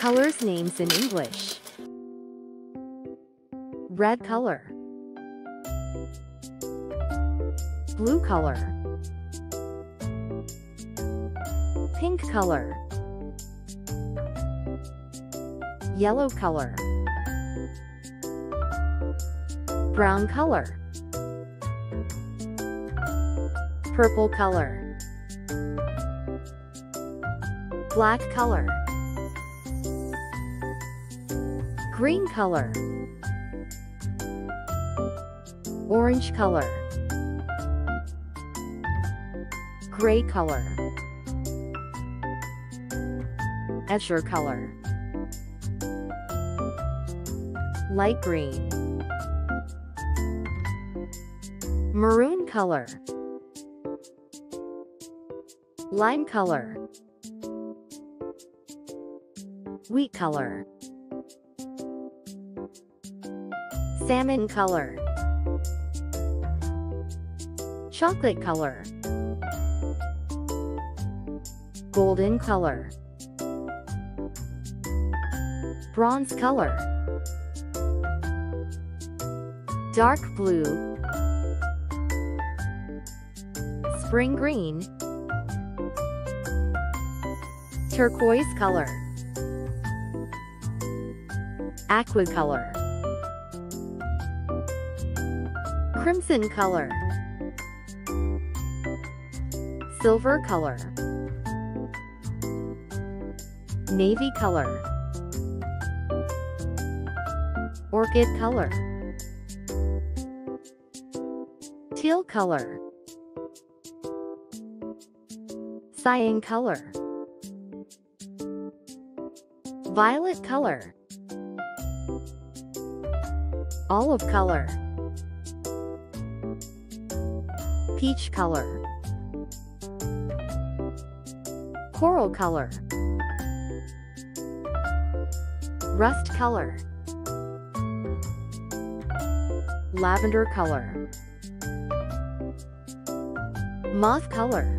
Colors names in English. Red color. Blue color. Pink color. Yellow color. Brown color. Purple color. Black color. Green color. Orange color. Gray color. Azure color. Light green. Maroon color. Lime color. Wheat color. Salmon color. Chocolate color. Golden color. Bronze color. Dark blue. Spring green. Turquoise color. Aqua color. Crimson color. Silver color. Navy color. Orchid color. Teal color. Cyan color. Violet color. Olive color. Peach color. Coral color. Rust color. Lavender color. Moth color.